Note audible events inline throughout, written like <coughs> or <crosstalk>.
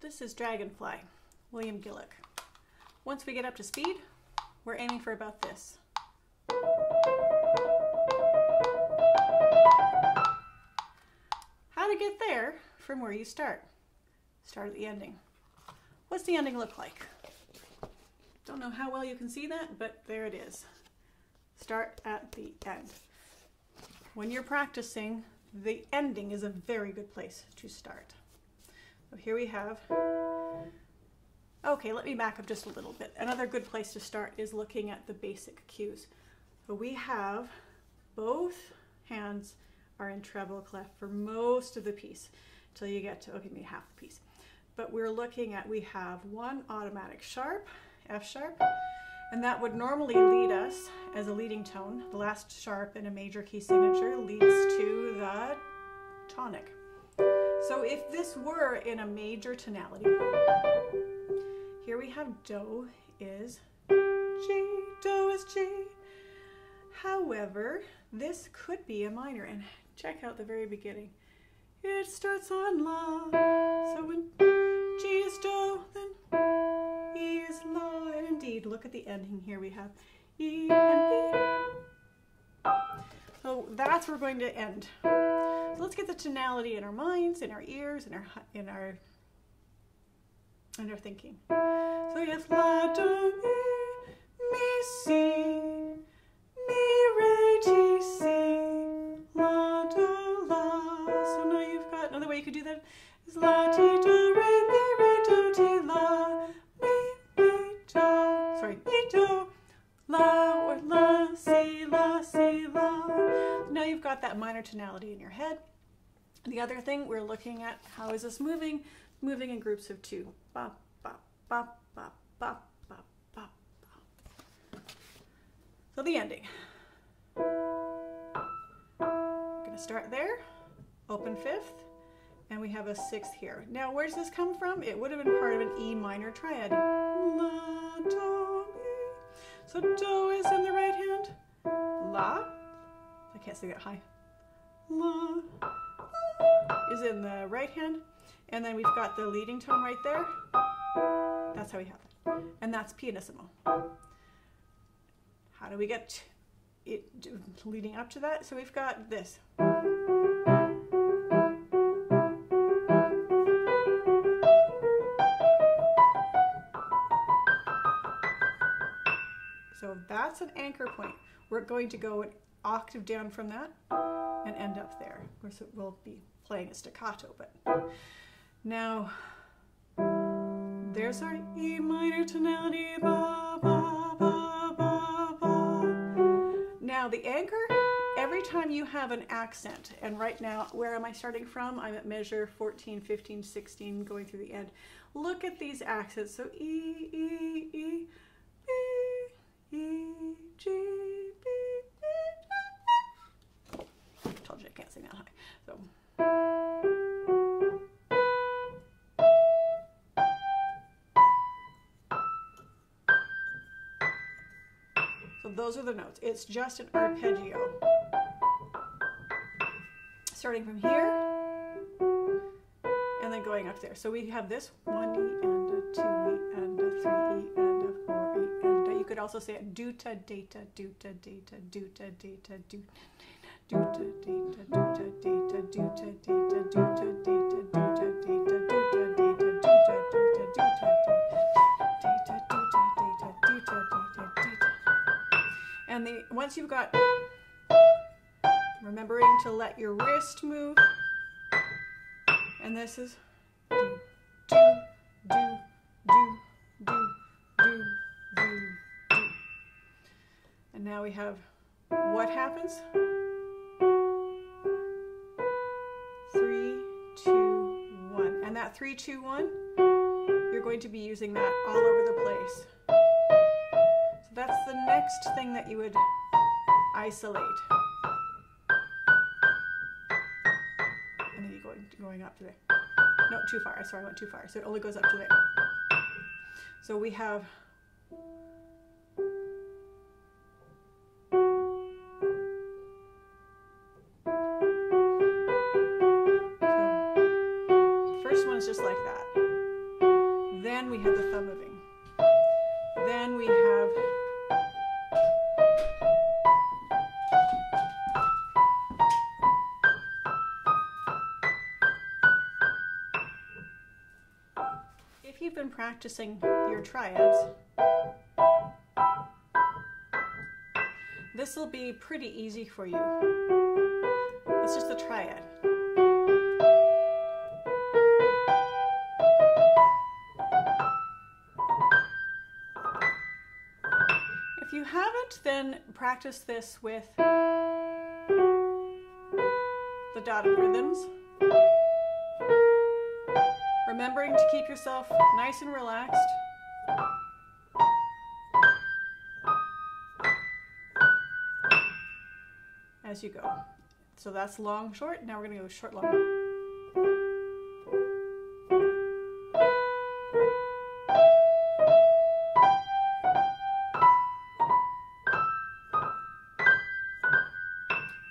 This is Dragonfly, William Gillock. Once we get up to speed, we're aiming for about this. How to get there from where you start. Start at the ending. What's the ending look like? Don't know how well you can see that, but there it is. Start at the end. When you're practicing, the ending is a very good place to start. So here we have, okay, let me back up just a little bit. Another good place to start is looking at the basic cues. So we have both hands are in treble clef for most of the piece till you get to, okay, maybe half the piece. But we're looking at, we have one automatic sharp, F sharp, and that would normally lead us as a leading tone. The last sharp in a major key signature leads to the tonic. So if this were in a major tonality, here we have Do is G, Do is G. However, this could be a minor, and check out the very beginning. It starts on La, so when G is Do, then E is La, and indeed, look at the ending here. We have E and B. So that's where we're going to end. So let's get the tonality in our minds, in our ears, in our in our in our thinking. So have La, Do, Mi, Mi, Si, Mi, Re, Ti, Si, La, Do, La. So now you've got another way you could do that is La, Ti, Do, Re, Mi, got that minor tonality in your head. The other thing, we're looking at how is this moving? Moving in groups of two. So the ending. I'm gonna start there, open fifth, and we have a sixth here. Now, where does this come from? It would have been part of an E minor triad. La, do, mi. So do is in the right hand. La, I can't sing that high. La, is in the right hand. And then we've got the leading tone right there. That's how we have it. And that's pianissimo. How do we get it leading up to that? So we've got this. So that's an anchor point. We're going to go octave down from that and end up there. Of course, it will be playing a staccato, but now there's our E minor tonality. Ba, ba, ba. Now the anchor, every time you have an accent, and right now, where am I starting from? I'm at measure 14, 15, 16, going through the end. Look at these accents. So E, E, E, B, E, G, sing that high. So. So those are the notes. It's just an arpeggio. Starting from here and then going up there. So we have this one E and a two E and a three E and a four E and a, you could also say it data duta data duta duta data data duta data duta and the, once you've got remembering to let your wrist move, and this is do, do, do, do, do, do, do. And now we have what happens. That three two one you're going to be using that all over the place. So that's the next thing that you would isolate. And then you're going, going up to there. No too far. Sorry I went too far. So it only goes up to there. So we have practicing your triads, this will be pretty easy for you. It's just a triad. If you haven't, then practice this with the dotted rhythms. Remembering to keep yourself nice and relaxed. As you go. So that's long, short. Now we're going to go short, long.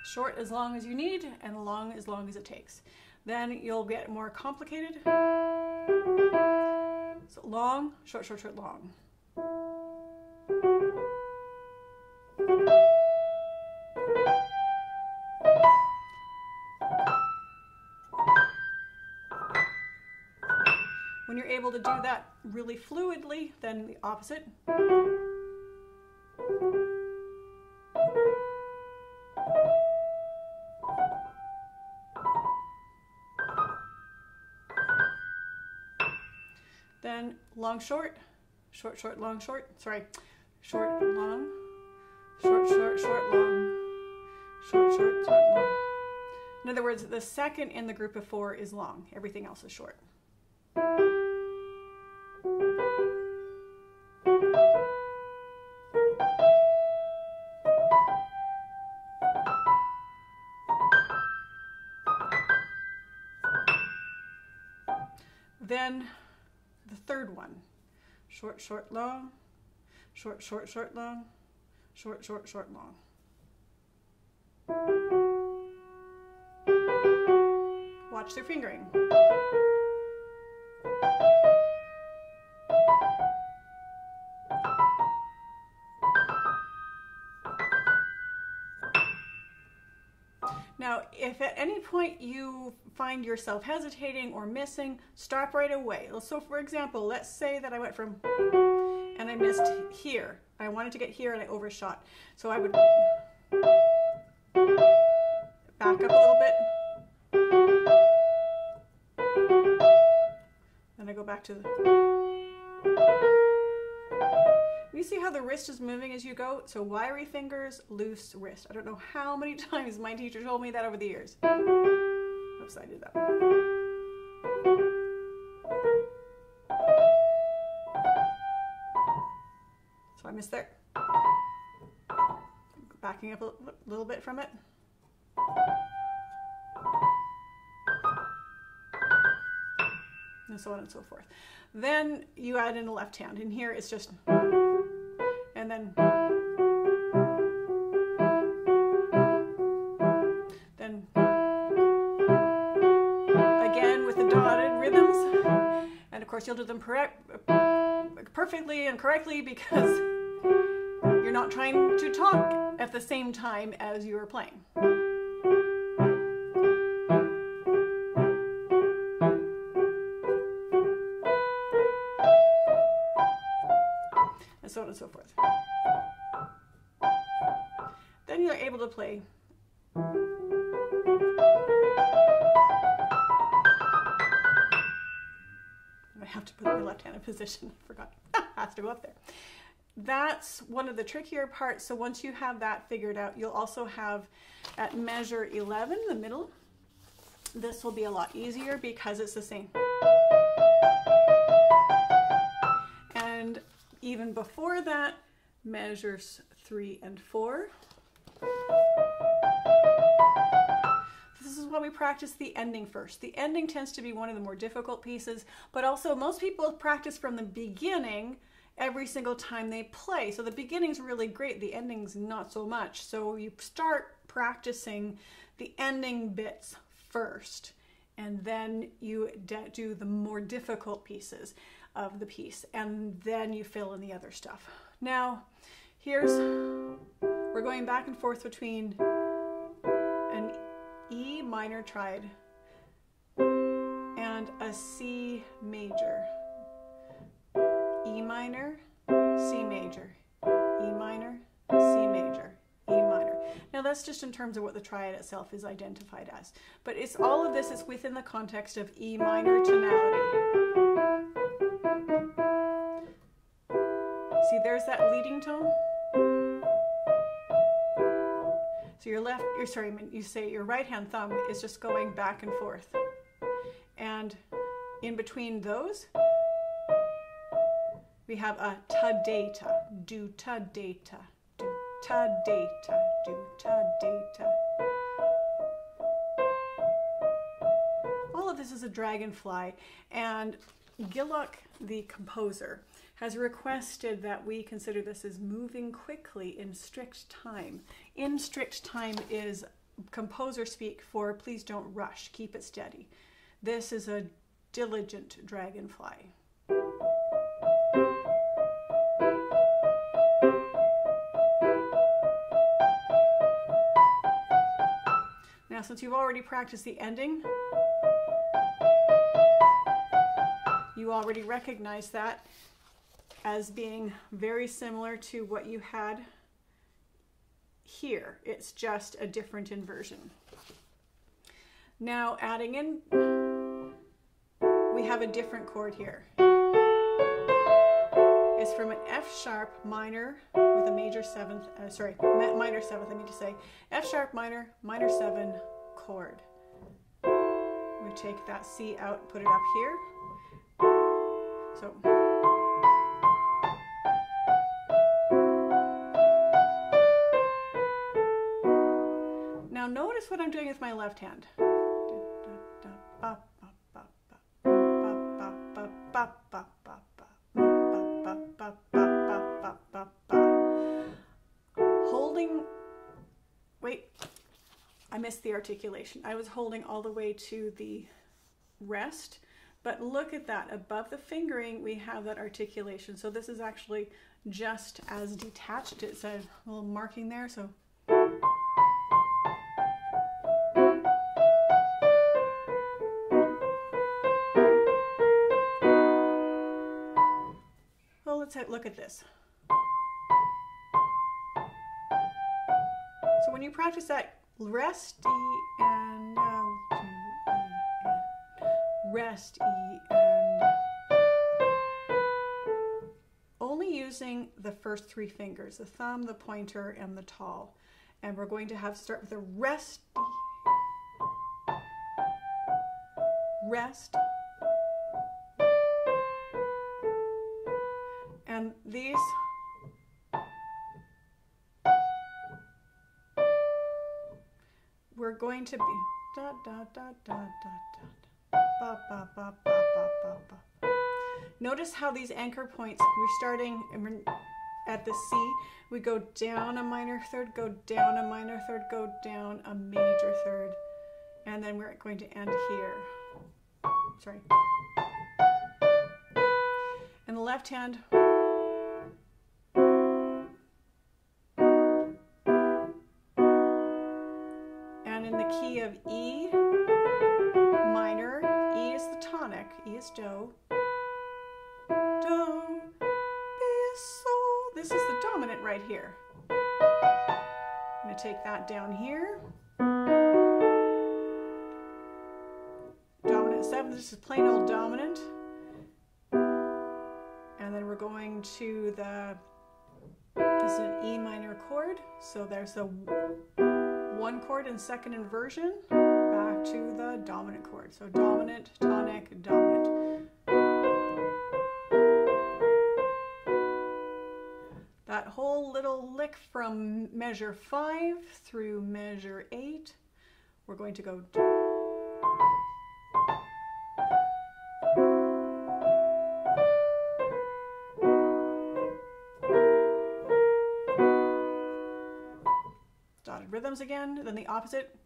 short as long as you need and long as long as it takes. Then you'll get more complicated. So long, short, short, short, long. When you're able to do that really fluidly, then the opposite. Long, short, short, short, long, short. Sorry, short, long, short, short, short, long, short, short, short, long. In other words, the second in the group of four is long. Everything else is short. Then the third one. Short, short, long, short, short, short, long, short, short, short, long. Watch their fingering. If at any point you find yourself hesitating or missing, stop right away. So for example, let's say that I went from and I missed here. I wanted to get here and I overshot. So I would back up a little bit. Then I go back to the you see how the wrist is moving as you go? So wiry fingers, loose wrist. I don't know how many <laughs> times my teacher told me that over the years. Oops, I did that. So I missed there. Backing up a little bit from it. And so on and so forth. Then you add in the left hand. In here it's just and then then again with the dotted rhythms and of course you'll do them perfectly and correctly because you're not trying to talk at the same time as you are playing. and so on and so forth. Able to play I have to put my left hand in position. <laughs> Forgot. <laughs> has to go up there. That's one of the trickier parts. So once you have that figured out, you'll also have at measure 11, the middle, this will be a lot easier because it's the same. And even before that, measures three and four. When we practice the ending first. The ending tends to be one of the more difficult pieces, but also most people practice from the beginning every single time they play. So the beginning's really great, the ending's not so much. So you start practicing the ending bits first. and then you do the more difficult pieces of the piece, and then you fill in the other stuff. Now, here's, we're going back and forth between E minor triad and a C major. E minor, C major, E minor, C major, E minor. Now that's just in terms of what the triad itself is identified as. But it's all of this is within the context of E minor tonality. See, there's that leading tone. Your left, you're sorry, you say your right hand thumb is just going back and forth. And in between those, we have a ta data, do ta data, do ta data, do ta data. All of this is a dragonfly, and Gillock, the composer, has requested that we consider this as moving quickly in strict time. In strict time is composer speak for please don't rush, keep it steady. This is a diligent dragonfly. Now, since you've already practiced the ending, you already recognize that as being very similar to what you had here. It's just a different inversion. Now adding in, we have a different chord here. It's from an F sharp minor with a major seventh, uh, sorry, minor seventh, I mean to say, F sharp minor, minor seven chord. We take that C out, put it up here. So. Now notice what I'm doing with my left hand. Holding, wait, I missed the articulation. I was holding all the way to the rest, but look at that. Above the fingering, we have that articulation. So this is actually just as detached. It's a little marking there, so Well, let's look at this. So when you practice that rest rest E and only using the first three fingers, the thumb, the pointer, and the tall. And we're going to have start with a rest E, rest and these we're going to be da da da da da da ba ba ba ba ba ba. Notice how these anchor points, we're starting at the C, we go down a minor third, go down a minor third, go down a major third, and then we're going to end here. Sorry. And the left hand, And in the key of E is Do. Do. Be sol. This is the dominant right here. I'm going to take that down here. Dominant 7. This is plain old dominant. And then we're going to the, this is an E minor chord. So there's a one chord in second inversion to the dominant chord. So dominant, tonic, dominant. That whole little lick from measure five through measure eight, we're going to go Dotted rhythms again, then the opposite.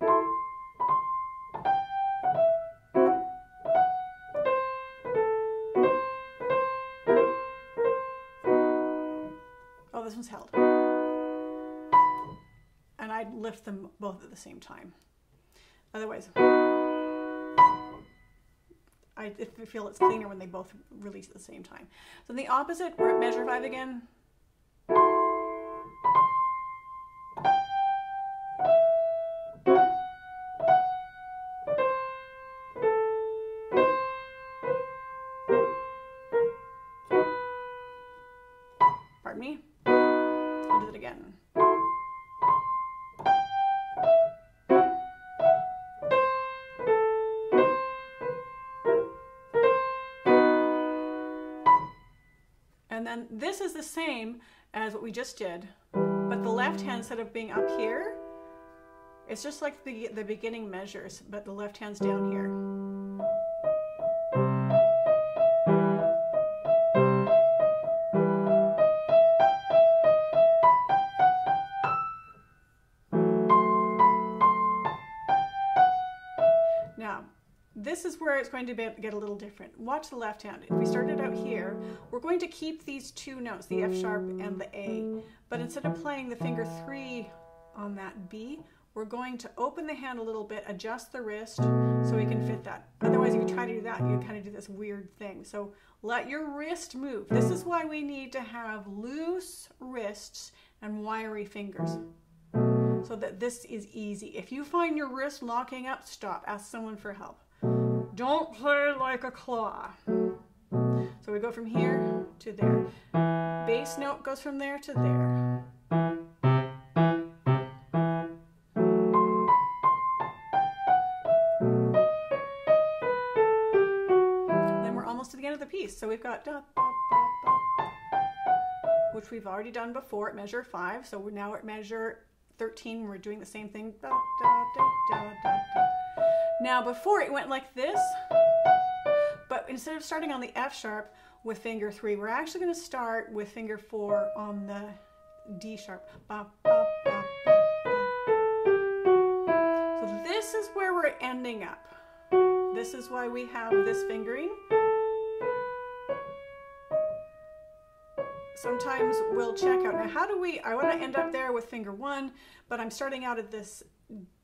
Lift them both at the same time. Otherwise, I feel it's cleaner when they both release at the same time. So the opposite, we're at measure five again. And this is the same as what we just did, but the left hand instead of being up here, it's just like the, the beginning measures, but the left hand's down here. It's going to be, get a little different. Watch the left hand. If we started out here, we're going to keep these two notes, the F sharp and the A, but instead of playing the finger three on that B, we're going to open the hand a little bit, adjust the wrist so we can fit that. Otherwise, if you try to do that, you kind of do this weird thing. So let your wrist move. This is why we need to have loose wrists and wiry fingers so that this is easy. If you find your wrist locking up, stop. Ask someone for help. Don't play like a claw. So we go from here to there. Bass note goes from there to there. Then we're almost to the end of the piece. So we've got da, da, da, which we've already done before at measure five. So we're now at measure 13. We're doing the same thing. Now before it went like this, but instead of starting on the F sharp with finger three, we're actually going to start with finger four on the D sharp. Ba, ba, ba, so this is where we're ending up. This is why we have this fingering. Sometimes we'll check out, now how do we, I want to end up there with finger one, but I'm starting out at this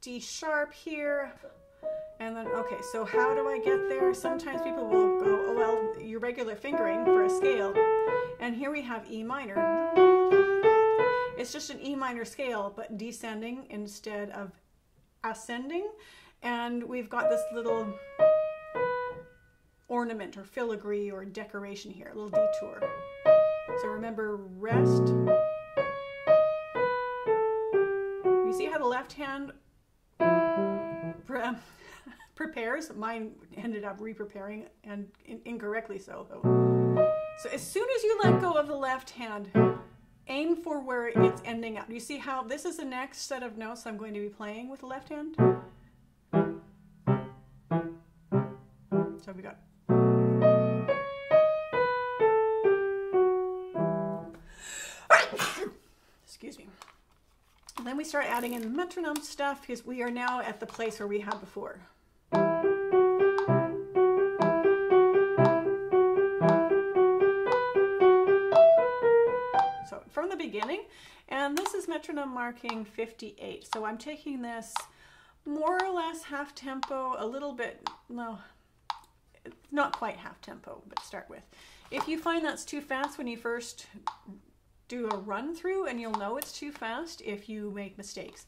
D sharp here. And then, okay, so how do I get there? Sometimes people will go, oh, well, your regular fingering for a scale. And here we have E minor. It's just an E minor scale, but descending instead of ascending. And we've got this little ornament or filigree or decoration here, a little detour. So remember, rest. You see how the left hand <laughs> prepares. Mine ended up re-preparing and in incorrectly so. So as soon as you let go of the left hand, aim for where it's ending up. You see how this is the next set of notes I'm going to be playing with the left hand? So we got <coughs> excuse me. Then we start adding in the metronome stuff because we are now at the place where we had before. Beginning. And this is metronome marking 58. So I'm taking this more or less half tempo, a little bit, no, not quite half tempo, but start with. If you find that's too fast when you first do a run through and you'll know it's too fast if you make mistakes.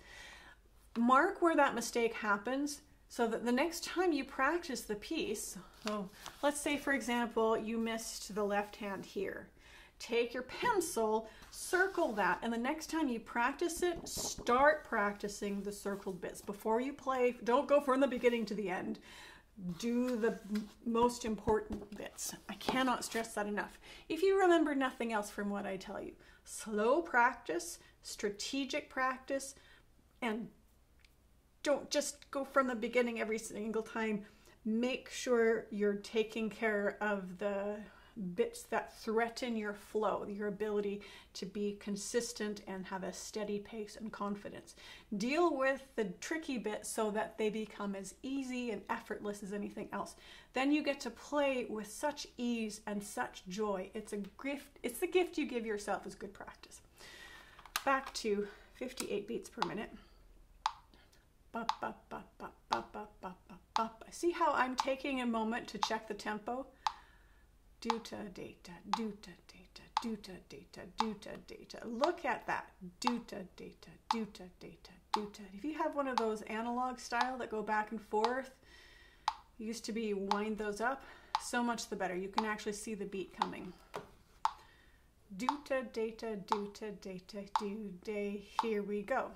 Mark where that mistake happens so that the next time you practice the piece, so let's say for example, you missed the left hand here take your pencil, circle that, and the next time you practice it, start practicing the circled bits. Before you play, don't go from the beginning to the end. Do the most important bits. I cannot stress that enough. If you remember nothing else from what I tell you, slow practice, strategic practice, and don't just go from the beginning every single time. Make sure you're taking care of the bits that threaten your flow, your ability to be consistent and have a steady pace and confidence. Deal with the tricky bits so that they become as easy and effortless as anything else. Then you get to play with such ease and such joy. It's a gift, it's the gift you give yourself as good practice. back to 58 beats per minute. See how I'm taking a moment to check the tempo? Duta data, duta data, duta data, duta data. Look at that. Duta data, duta data, duta. If you have one of those analog style that go back and forth, used to be wind those up, so much the better. You can actually see the beat coming. Duta data, duta data, do day. Here we go.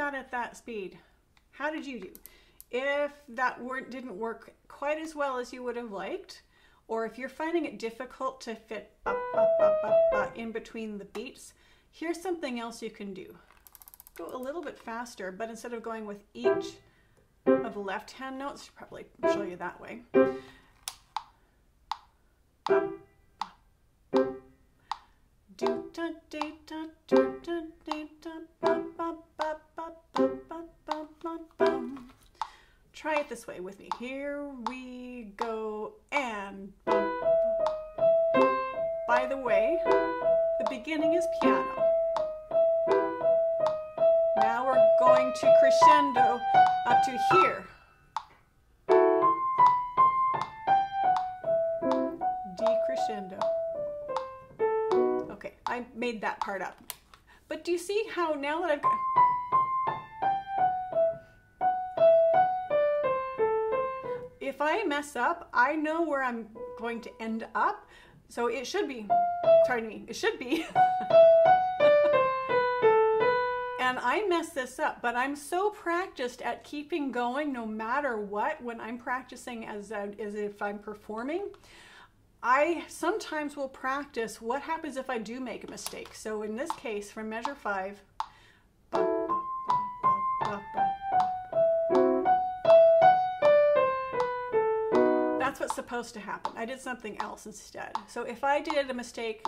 That at that speed. How did you do? If that weren't, didn't work quite as well as you would have liked, or if you're finding it difficult to fit in between the beats, here's something else you can do. Go a little bit faster, but instead of going with each of the left hand notes, probably show you that way. Try it this way with me. Here we go and by the way, the beginning is piano. Now we're going to crescendo up to here. Decrescendo. Okay, I made that part up. But do you see how now that I've got... If I mess up, I know where I'm going to end up. So it should be, pardon me, it should be. <laughs> and I mess this up, but I'm so practiced at keeping going no matter what when I'm practicing as, a, as if I'm performing. I sometimes will practice what happens if I do make a mistake. So in this case, from measure five, what's supposed to happen. I did something else instead. So if I did a mistake,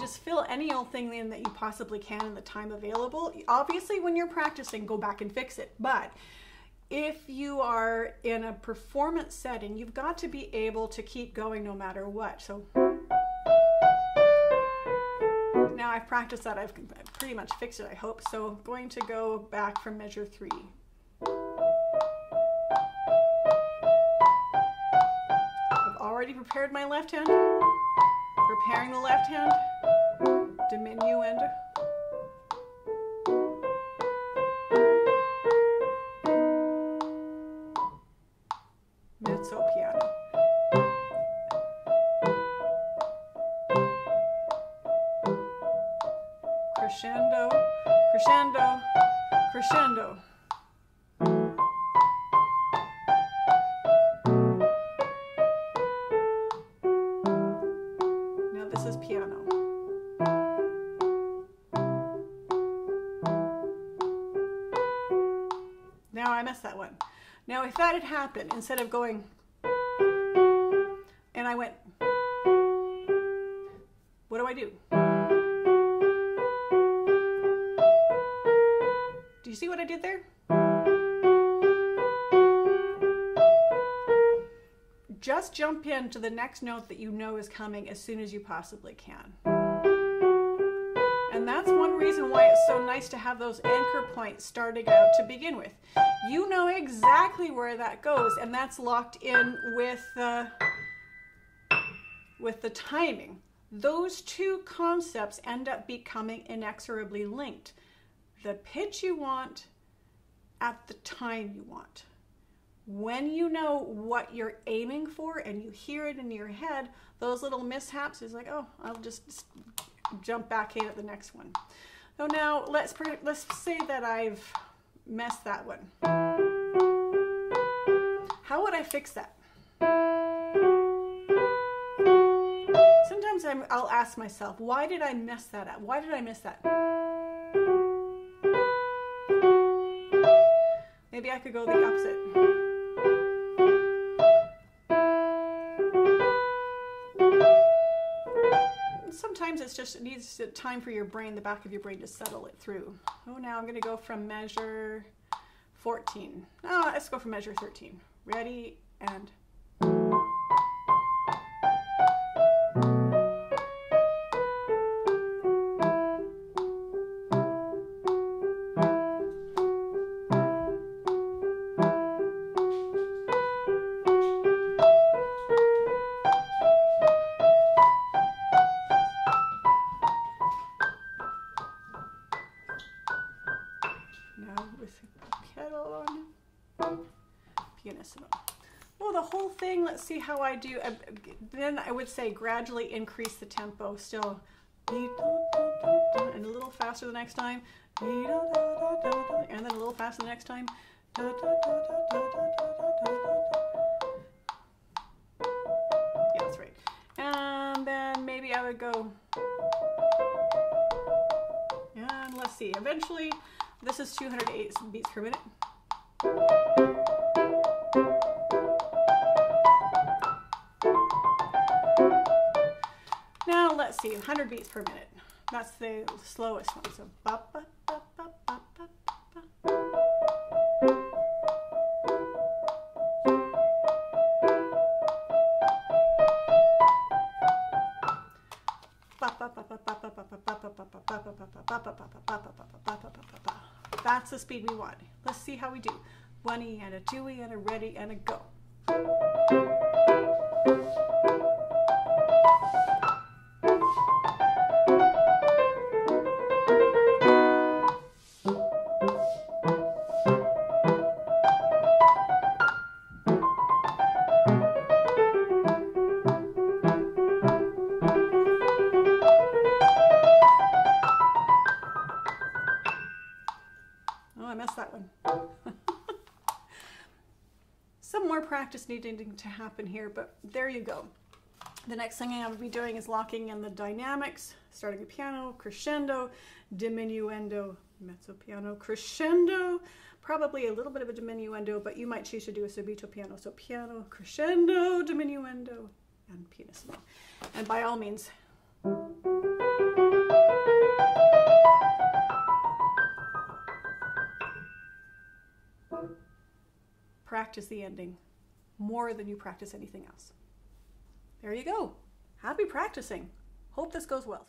just fill any old thing in that you possibly can in the time available. Obviously, when you're practicing, go back and fix it. But if you are in a performance setting, you've got to be able to keep going no matter what. So now I've practiced that. I've pretty much fixed it, I hope. So I'm going to go back from measure three. I've already prepared my left hand, preparing the left hand diminuendo. Crescendo, crescendo. Now, this is piano. Now I messed that one. Now if that had happened, instead of going, Jump into the next note that you know is coming as soon as you possibly can. And that's one reason why it's so nice to have those anchor points starting out to begin with you know exactly where that goes and that's locked in with uh, with the timing those two concepts end up becoming inexorably linked the pitch you want at the time you want. When you know what you're aiming for and you hear it in your head, those little mishaps is like, oh, I'll just jump back in at the next one. So now let's let's say that I've messed that one. How would I fix that? Sometimes i will ask myself, why did I mess that up? Why did I miss that? Maybe I could go the opposite. Sometimes it's just it needs time for your brain, the back of your brain to settle it through. Oh, now I'm going to go from measure 14. Oh, let's go from measure 13. Ready and I do. Uh, then I would say gradually increase the tempo still. And a little faster the next time. And then a little faster the next time. Yeah, that's right. And then maybe I would go. And let's see, eventually, this is 208 beats per minute. Let's see, 100 beats per minute. That's the slowest one. So ba, ba, ba, ba, ba, ba, ba. That's the speed we want. Let's see how we do. One E and a two E and a ready and a go. Practice needing to happen here, but there you go. The next thing I will be doing is locking in the dynamics, starting a piano, crescendo, diminuendo, mezzo piano, crescendo, probably a little bit of a diminuendo, but you might choose to do a subito piano. So piano, crescendo, diminuendo, and pianissimo. And by all means, practice the ending more than you practice anything else. There you go. Happy practicing. Hope this goes well